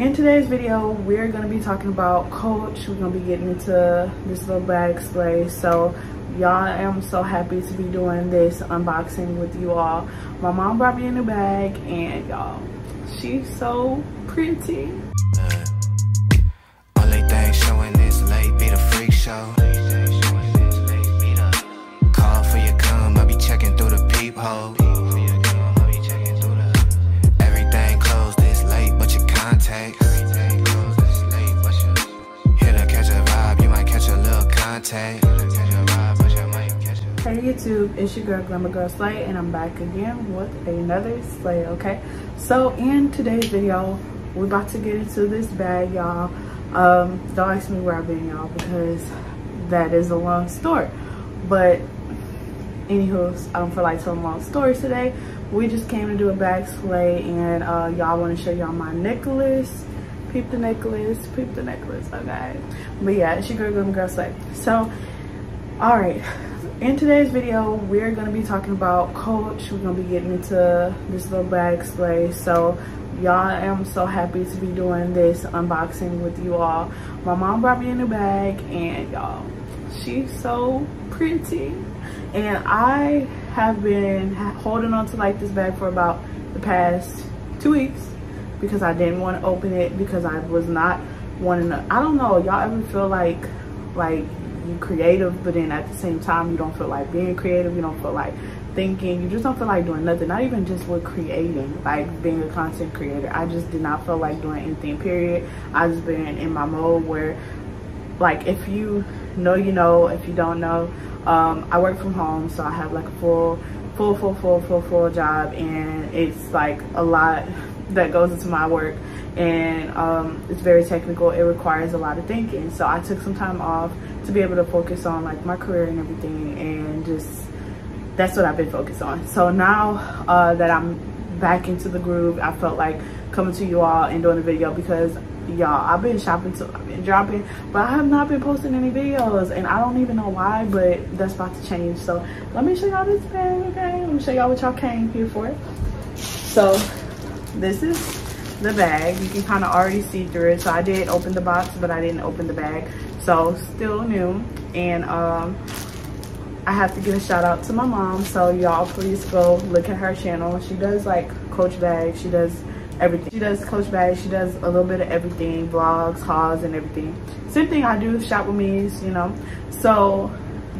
in today's video we're going to be talking about coach. We're going to be getting into this little bag display. So y'all i'm so happy to be doing this unboxing with you all. My mom brought me a new bag and y'all she's so pretty. Uh, Hey YouTube, it's your girl Glamour Girl Slay and I'm back again with another Slay, okay? So in today's video, we're about to get into this bag, y'all. Um, don't ask me where I've been, y'all, because that is a long story. But anywho, I don't feel like telling long stories today. We just came to do a bag slay and uh, y'all want to show y'all my necklace peep the necklace peep the necklace okay? But yeah it's your girl Glim Girl Slay so all right in today's video we're going to be talking about coach. We're going to be getting into this little bag slay so y'all i'm so happy to be doing this unboxing with you all. My mom brought me a new bag and y'all she's so pretty. And i have been holding on to like this bag for about the past two weeks because I didn't want to open it because I was not wanting to, I don't know, y'all ever feel like, like you creative, but then at the same time, you don't feel like being creative, you don't feel like thinking, you just don't feel like doing nothing, not even just with creating, like being a content creator. I just did not feel like doing anything, period. I just been in my mode where, like, if you know, you know, if you don't know, um, I work from home, so I have like a full, full, full, full, full, full job, and it's like a lot that goes into my work. And um, it's very technical. It requires a lot of thinking. So i took some time off to be able to focus on like my career and everything and just that's what i've been focused on. So now uh, that i'm back into the groove i felt like coming to you all and doing a video because y'all i've been shopping too i've been dropping but i have not been posting any videos. And i don't even know why but that's about to change. So let me show y'all this bag okay? Let me show y'all what y'all came here for. So this is the bag. You can kind of already see through it. So i did open the box but i didn't open the bag. So still new. And um i have to give a shout out to my mom. So y'all please go look at her channel. She does like coach bags. She does everything. She does coach bags. She does a little bit of everything vlogs hauls and everything. Same thing i do shop with me you know. So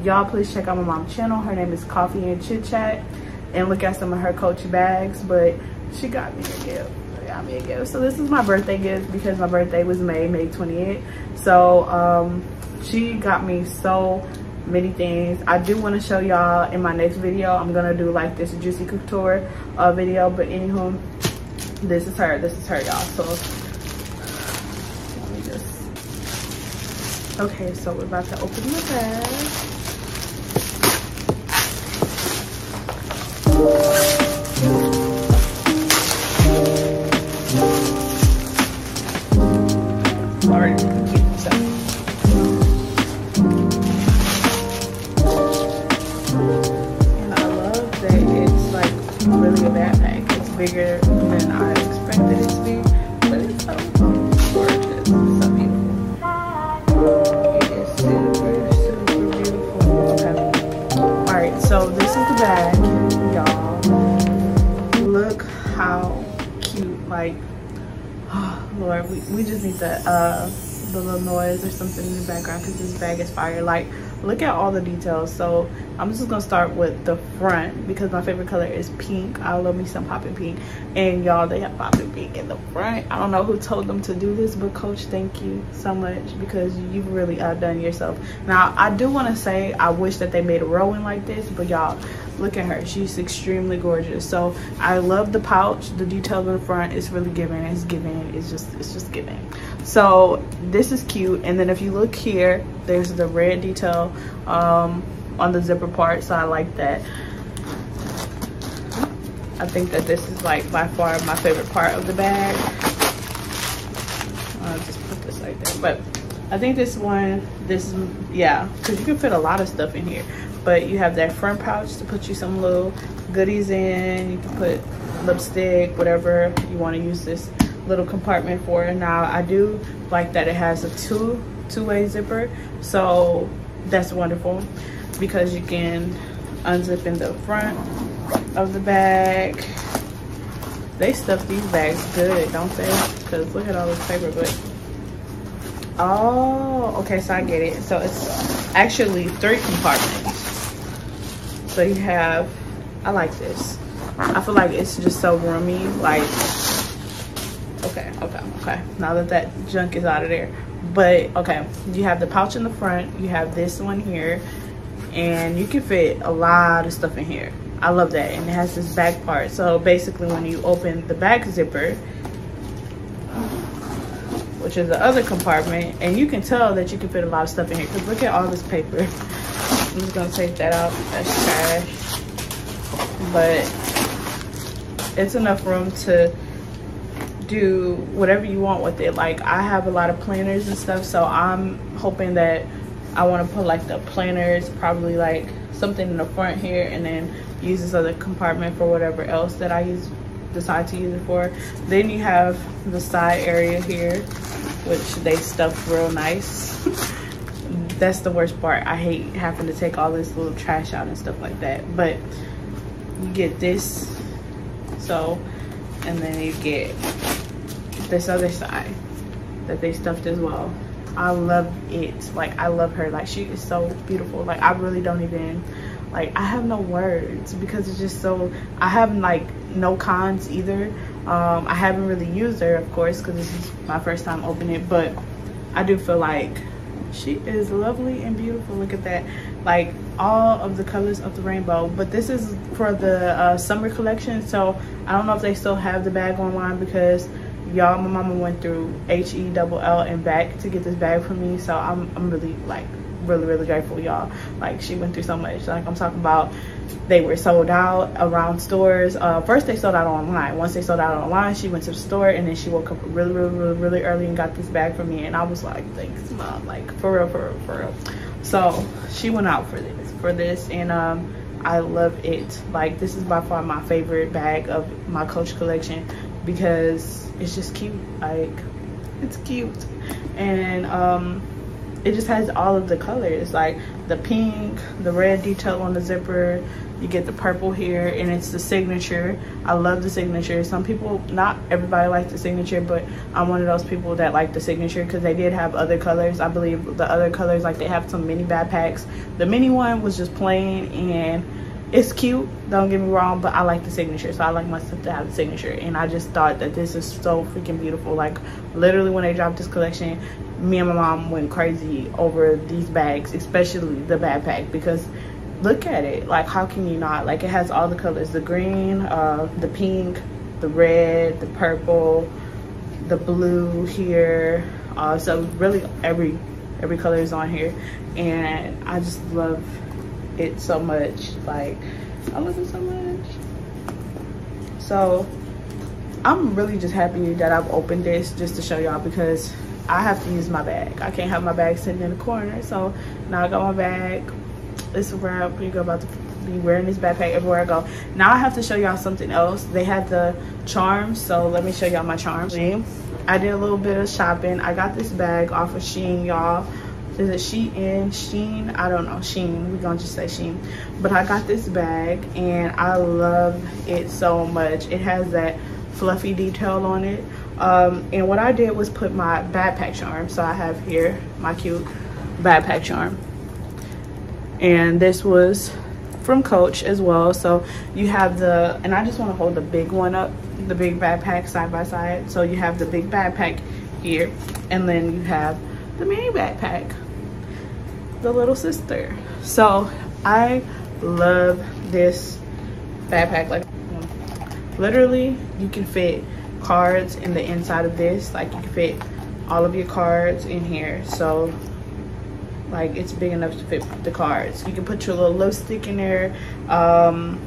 y'all please check out my mom's channel. Her name is coffee and chit chat. And look at some of her coach bags. But she got me a gift. Got me a gift. So this is my birthday gift because my birthday was may may 28th so um she got me so many things. I do want to show y'all in my next video i'm gonna do like this juicy couture uh video. But anywho this is her this is her y'all. So let me just okay so we're about to open the bag Like, oh, Lord, we, we just need the, uh, the little noise or something in the background because this bag is fire. Like, look at all the details. So i'm just gonna start with the front because my favorite color is pink. I love me some popping pink. And y'all they have popping pink in the front. I don't know who told them to do this but coach thank you so much because you've really outdone yourself. Now i do want to say i wish that they made a Rowan like this but y'all look at her. She's extremely gorgeous. So i love the pouch. The detail in the front is really giving. It's giving. It's just it's just giving. So this is cute. And then if you look here there's the red detail um, on the zipper part. So i like that. I think that this is like by far my favorite part of the bag. I'll just put this right there. But i think this one this yeah because you can fit a lot of stuff in here but you have that front pouch to put you some little goodies in you can put lipstick whatever you want to use this little compartment for. Now I do like that it has a two two-way zipper, so that's wonderful because you can unzip in the front of the bag. They stuff these bags good, don't they? Because look at all this paper, but oh, okay, so I get it. So it's actually three compartments. You have, I like this. I feel like it's just so roomy, like okay okay okay. Now that that junk is out of there. But okay you have the pouch in the front you have this one here and you can fit a lot of stuff in here. I love that and it has this back part. So basically when you open the back zipper which is the other compartment and you can tell that you can fit a lot of stuff in here because look at all this paper i'm just gonna take that out that's trash. But it's enough room to do whatever you want with it. Like i have a lot of planners and stuff so i'm hoping that i want to put like the planners probably like something in the front here and then use this other compartment for whatever else that i use decide to use it for. Then you have the side area here which they stuff real nice that's the worst part. I hate having to take all this little trash out and stuff like that. But you get this so and then you get this other side that they stuffed as well. I love it. Like i love her. Like she is so beautiful. Like i really don't even like i have no words because it's just so i have like no cons either. Um i haven't really used her of course because this is my first time opening it but i do feel like she is lovely and beautiful. Look at that. Like all of the colors of the rainbow. But this is for the uh, summer collection so i don't know if they still have the bag online because y'all my mama went through he double l and back to get this bag for me so i'm, I'm really like really really grateful y'all. Like she went through so much. Like i'm talking about they were sold out around stores. Uh, first they sold out online. Once they sold out online she went to the store and then she woke up really really really, really early and got this bag for me and i was like thanks mom. Like for real for real for real. So she went out for this for this and um i love it. Like this is by far my favorite bag of my coach collection because it's just cute like it's cute. And um it just has all of the colors like the pink the red detail on the zipper you get the purple here and it's the signature. I love the signature. Some people not everybody likes the signature but i'm one of those people that like the signature because they did have other colors. I believe the other colors like they have some mini backpacks the mini one was just plain and it's cute don't get me wrong but i like the signature so i like my stuff to have the signature and i just thought that this is so freaking beautiful like literally when they dropped this collection me and my mom went crazy over these bags especially the backpack because look at it like how can you not? Like it has all the colors the green uh the pink the red the purple the blue here uh so really every every color is on here and i just love it so much. Like, I love it so much. So, I'm really just happy that I've opened this just to show y'all because I have to use my bag. I can't have my bag sitting in the corner. So, now I got my bag. It's is where I'm about to be wearing this backpack everywhere I go. Now I have to show y'all something else. They had the charms, so let me show y'all my charms. I did a little bit of shopping. I got this bag off of Shein, y'all is it Shein, Sheen? I don't know, Shein. We're gonna just say Shein. But I got this bag and I love it so much. It has that fluffy detail on it. Um, and what I did was put my backpack charm. So I have here my cute backpack charm. And this was from Coach as well. So you have the, and I just want to hold the big one up, the big backpack side by side. So you have the big backpack here, and then you have the mini backpack the little sister. So I love this backpack. Like literally you can fit cards in the inside of this. Like you can fit all of your cards in here. So like it's big enough to fit the cards. You can put your little lipstick in there. Um,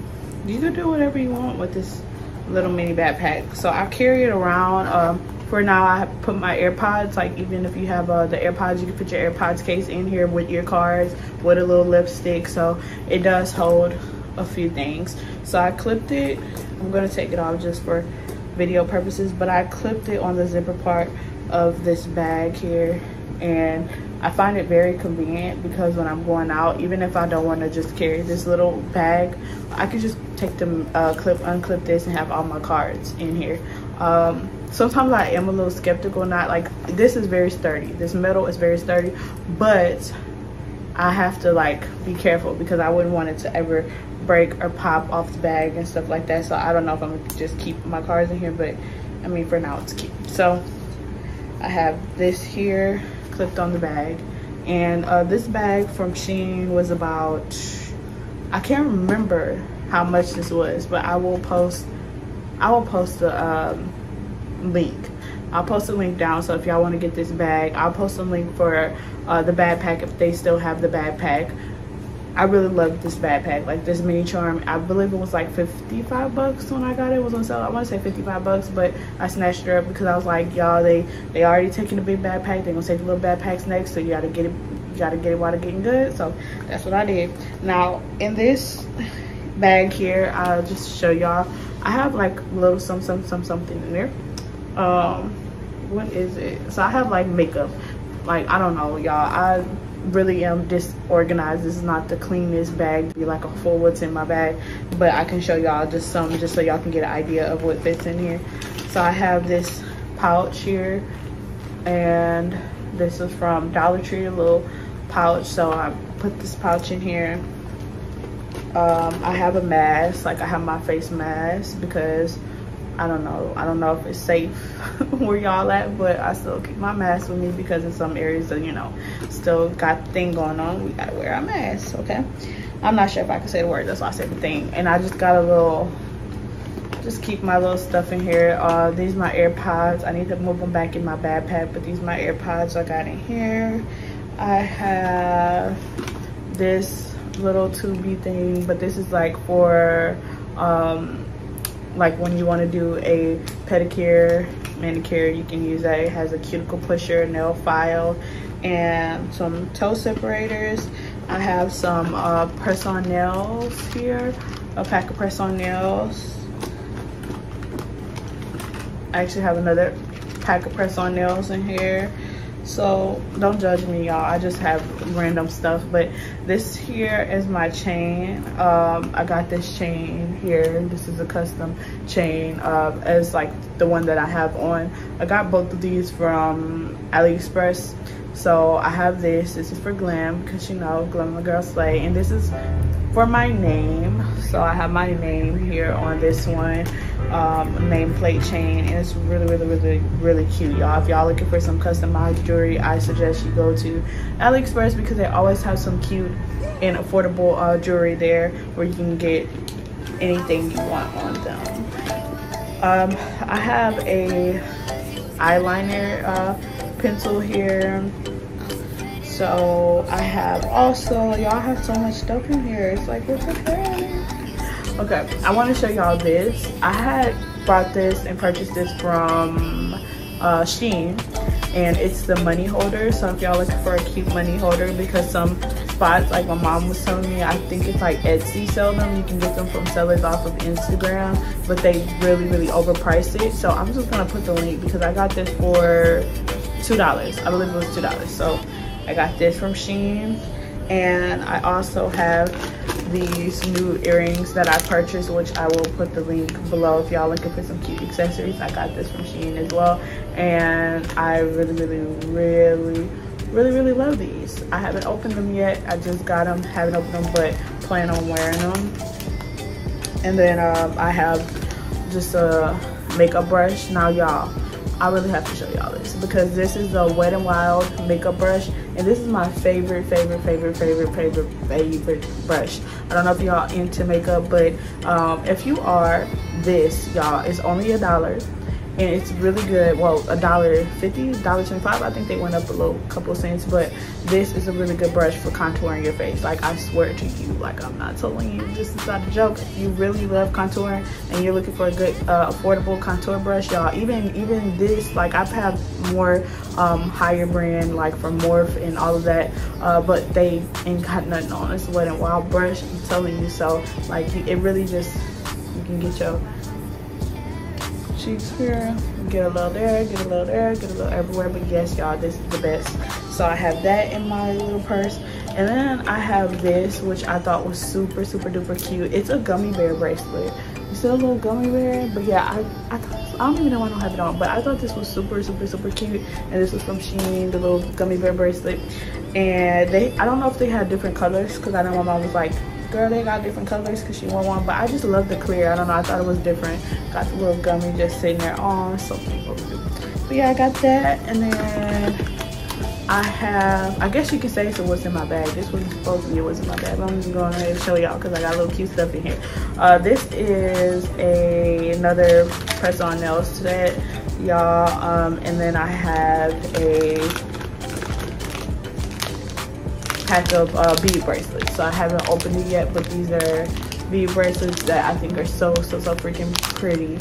you can do whatever you want with this little mini backpack. So I carry it around. Um, for now I put my AirPods like even if you have uh, the AirPods you can put your AirPods case in here with your cards with a little lipstick so it does hold a few things so I clipped it I'm gonna take it off just for video purposes but i clipped it on the zipper part of this bag here and I find it very convenient because when I'm going out, even if I don't want to just carry this little bag, I can just take them, uh, clip, unclip this and have all my cards in here. Um, sometimes I am a little skeptical, not like, this is very sturdy. This metal is very sturdy, but I have to like be careful because I wouldn't want it to ever break or pop off the bag and stuff like that. So I don't know if I'm gonna just keep my cards in here, but I mean, for now it's. So I have this here clipped on the bag. And uh, this bag from Shein was about, I can't remember how much this was, but I will post, I will post the um, link. I'll post a link down, so if y'all want to get this bag, I'll post a link for uh, the backpack if they still have the backpack. I really love this backpack, like this mini charm. I believe it was like 55 bucks when I got it. It was on sale. I want to say 55 bucks, but I snatched it up because I was like, y'all, they they already taking the big backpack. They're gonna take the little backpacks next, so you gotta get it, you gotta get it while they're getting good. So that's what I did. Now in this bag here, I'll just show y'all. I have like little some some some something in there. Um, what is it? So I have like makeup. Like I don't know, y'all. I really am disorganized. This is not the cleanest bag to be like a full what's in my bag, but I can show y'all just some just so y'all can get an idea of what fits in here. So I have this pouch here and this is from Dollar Tree, a little pouch. So I put this pouch in here. Um, I have a mask, like I have my face mask because I don't know. I don't know if it's safe where y'all at, but I still keep my mask with me because in some areas, you know, still got thing going on. We gotta wear our mask, okay? I'm not sure if I can say the word. That's why I said the thing. And I just got a little, just keep my little stuff in here. Uh, these my AirPods. I need to move them back in my backpack, but these my AirPods I got in here. I have this little tubey thing, but this is like for um, like when you want to do a pedicure manicure you can use that. It has a cuticle pusher nail file and some toe separators. I have some uh, press on nails here a pack of press on nails. I actually have another pack of press on nails in here so don't judge me y'all. I just have random stuff. But this here is my chain. Um, i got this chain here. This is a custom chain. Uh, as like the one that i have on. I got both of these from aliexpress. So i have this. This is for glam because you know glamour girl slay. And this is for my name. So i have my name here on this one um, nameplate chain and it's really really really really cute y'all. If y'all looking for some customized jewelry i suggest you go to aliexpress because they always have some cute and affordable uh, jewelry there where you can get anything you want on them. Um, i have a eyeliner uh, pencil here. So i have also y'all have so much stuff in here. It's like it's okay okay i want to show y'all this. I had bought this and purchased this from uh shein and it's the money holder. So if y'all looking for a cute money holder because some spots like my mom was telling me i think it's like etsy sell them. You can get them from sellers off of instagram but they really really overpriced it. So i'm just gonna put the link because i got this for two dollars. I believe it was two dollars. So i got this from shein and i also have these new earrings that I purchased, which I will put the link below if y'all looking for some cute accessories. I got this from Shein as well. And I really, really, really, really, really love these. I haven't opened them yet. I just got them, haven't opened them, but plan on wearing them. And then um, I have just a makeup brush. Now y'all, I really have to show y'all this because this is the Wet n Wild makeup brush and this is my favorite, favorite, favorite, favorite, favorite, favorite brush. I don't know if y'all into makeup, but um, if you are, this, y'all, is only a dollar and it's really good. Well a dollar 50 dollar 25 i think they went up a little couple cents. But this is a really good brush for contouring your face. Like i swear to you like i'm not telling you this is not a joke. You really love contouring and you're looking for a good uh, affordable contour brush y'all. Even even this like i've had more um, higher brand like from morphe and all of that uh, but they ain't got nothing on. This Wet n Wild brush i'm telling you. So like it really just you can get your cheeks here get a little there get a little there get a little everywhere. But yes y'all this is the best. So i have that in my little purse. And then i have this which i thought was super super duper cute. It's a gummy bear bracelet. You see a little gummy bear but yeah i i thought I don't even know why I don't have it on, but I thought this was super, super, super cute. And this was from Shein, the little gummy bear bracelet. And they, I don't know if they had different colors because I know my mom was like, girl, they got different colors because she wore one. But I just love the clear. I don't know, I thought it was different. Got the little gummy just sitting there on, so cute. But yeah, I got that. And then I have, I guess you could say so what's in my bag. This was supposed to be what's in my bag. but I'm just going ahead and show y'all because I got a little cute stuff in here. Uh, this is a another press on nails set, y'all. Um, and then I have a pack of uh, bead bracelets. So I haven't opened it yet, but these are bead bracelets that I think are so, so, so freaking pretty.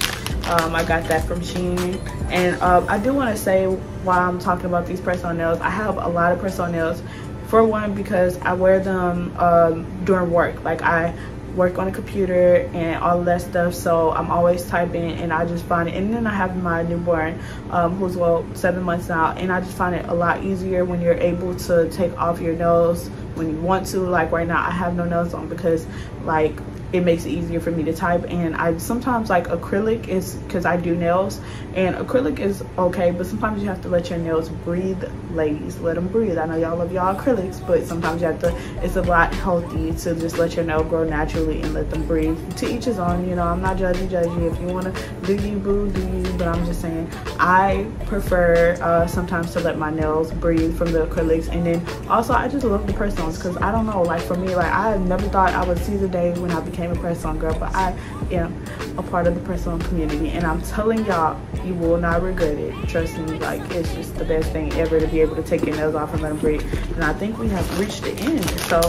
Um, I got that from Shein. And uh, I do want to say while I'm talking about these press-on nails, I have a lot of press-on nails. For one, because I wear them um, during work. Like I work on a computer and all that stuff so i'm always typing and i just find it. And then i have my newborn um, who's well seven months now and i just find it a lot easier when you're able to take off your nails when you want to. Like right now i have no nails on because like it makes it easier for me to type. And I sometimes like acrylic is because I do nails and acrylic is okay but sometimes you have to let your nails breathe ladies. Let them breathe. I know y'all love y'all acrylics but sometimes you have to it's a lot healthy to just let your nail grow naturally and let them breathe. To each his own you know I'm not judging judging. If you want to do you boo do you but I'm just saying I prefer uh, sometimes to let my nails breathe from the acrylics. And then also I just love the press-ons because I don't know like for me like I never thought I would see the day when I became became a press on girl, but I am a part of the press on community. And I'm telling y'all, you will not regret it. Trust me, like it's just the best thing ever to be able to take your nails off and let them breathe. And I think we have reached the end. So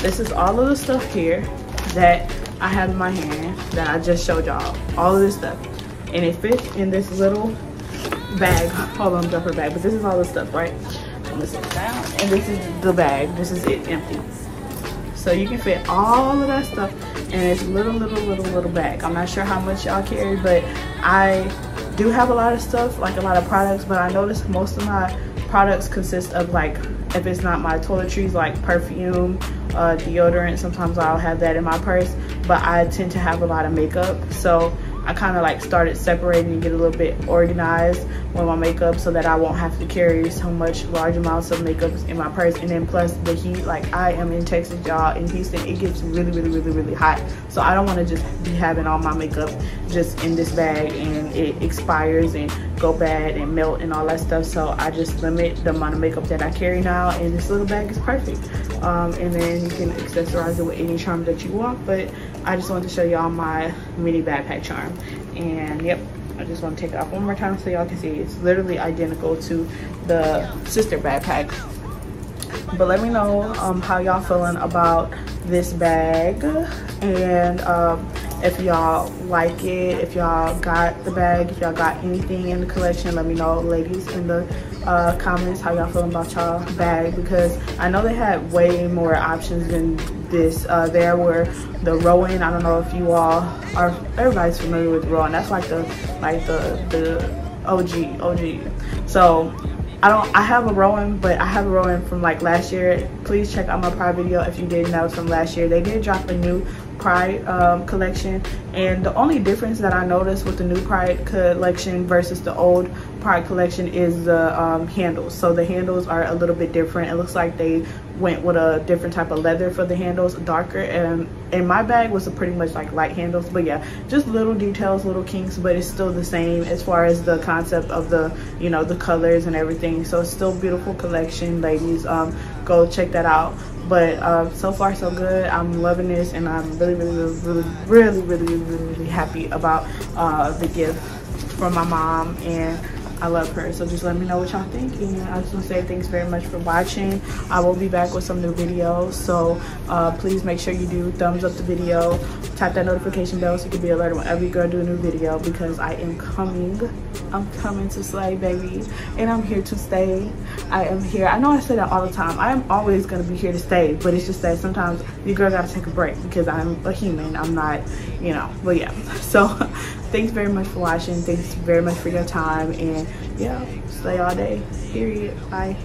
this is all of the stuff here that I have in my hand that I just showed y'all. All of this stuff. And it fits in this little bag. Hold on, jumper bag. But this is all the stuff, right? And this is the bag. This is it, empty. So you can fit all of that stuff in this little, little, little, little bag. I'm not sure how much y'all carry, but I do have a lot of stuff, like a lot of products, but I noticed most of my products consist of like, if it's not my toiletries, like perfume, uh, deodorant, sometimes I'll have that in my purse, but I tend to have a lot of makeup. So I kind of like started separating and get a little bit organized with my makeup so that I won't have to carry so much large amounts of makeup in my purse. And then plus the heat, like I am in Texas, y'all, in Houston, it gets really, really, really, really hot. So I don't want to just be having all my makeup just in this bag and it expires and go bad and melt and all that stuff. So I just limit the amount of makeup that I carry now and this little bag is perfect. Um, and then you can accessorize it with any charm that you want. But I just wanted to show y'all my mini backpack charm. And yep, I just want to take it off one more time so y'all can see it's literally identical to the sister backpack. But let me know um, how y'all feeling about this bag and um, if y'all like it if y'all got the bag if y'all got anything in the collection let me know ladies in the uh, comments how y'all feeling about y'all bag because I know they had way more options than this. Uh, there were the Rowan I don't know if you all are everybody's familiar with Rowan. That's like the like the the OG OG so I don't I have a Rowan but I have a Rowan from like last year. Please check out my prior video if you didn't know from last year. They did drop a new Pride um, collection. And the only difference that I noticed with the new Pride collection versus the old Pride collection is the um, handles. So the handles are a little bit different. It looks like they went with a different type of leather for the handles darker and in my bag was a pretty much like light handles. But yeah just little details little kinks but it's still the same as far as the concept of the you know the colors and everything. So it's still beautiful collection ladies. Um go check that out but uh, so far so good. I'm loving this and i'm really really really really really really, really happy about uh, the gift from my mom and I love her. So just let me know what y'all think. And I just want to say thanks very much for watching. I will be back with some new videos. So uh, please make sure you do thumbs up the video. Tap that notification bell so you can be alerted whenever you go do a new video because I am coming. I'm coming to slay, baby. And I'm here to stay. I am here. I know I say that all the time. I am always going to be here to stay. But it's just that sometimes you girl got to take a break because I'm a human. I'm not, you know. But yeah. So thanks very much for watching. Thanks very much for your time. And yeah, slay all day. Period. Bye.